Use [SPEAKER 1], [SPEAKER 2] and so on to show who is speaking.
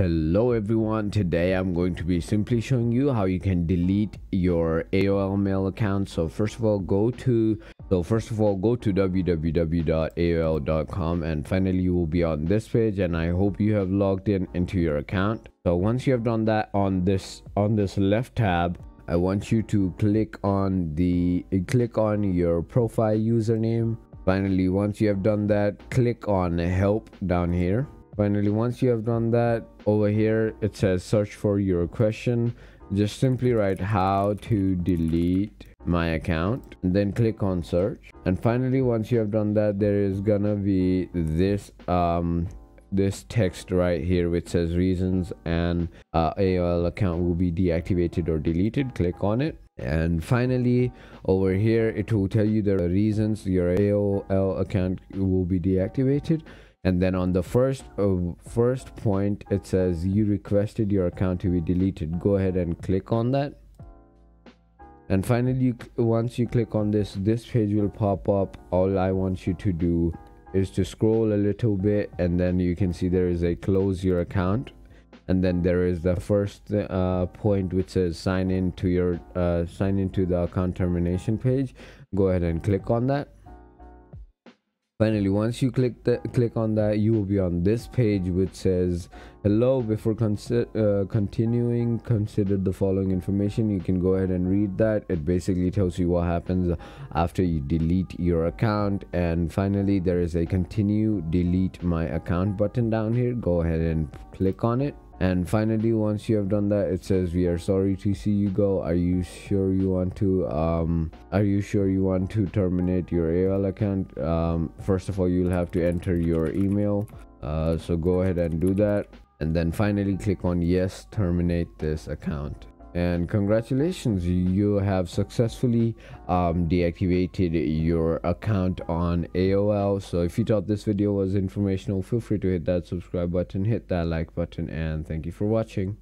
[SPEAKER 1] Hello everyone, today I'm going to be simply showing you how you can delete your AOL mail account. So first of all, go to so first of all go to www.aol.com and finally you will be on this page and I hope you have logged in into your account. So once you have done that on this on this left tab, I want you to click on the click on your profile username. Finally, once you have done that, click on help down here finally once you have done that over here it says search for your question. Just simply write how to delete my account then click on search. And finally once you have done that there is gonna be this um this text right here which says reasons and uh, AOL account will be deactivated or deleted. Click on it. And finally over here it will tell you the reasons your AOL account will be deactivated and then on the first uh, first point it says you requested your account to be deleted. Go ahead and click on that. And finally you, once you click on this this page will pop up. All i want you to do is to scroll a little bit and then you can see there is a close your account. And then there is the first uh, point which says sign in to your uh, sign into the account termination page. Go ahead and click on that finally once you click the click on that you will be on this page which says hello before uh, continuing consider the following information. You can go ahead and read that. It basically tells you what happens after you delete your account. And finally there is a continue delete my account button down here. Go ahead and click on it and finally once you have done that it says we are sorry to see you go. Are you sure you want to um are you sure you want to terminate your aol account? Um first of all you'll have to enter your email. Uh so go ahead and do that. And then finally click on yes terminate this account and congratulations you have successfully um, deactivated your account on aol so if you thought this video was informational feel free to hit that subscribe button hit that like button and thank you for watching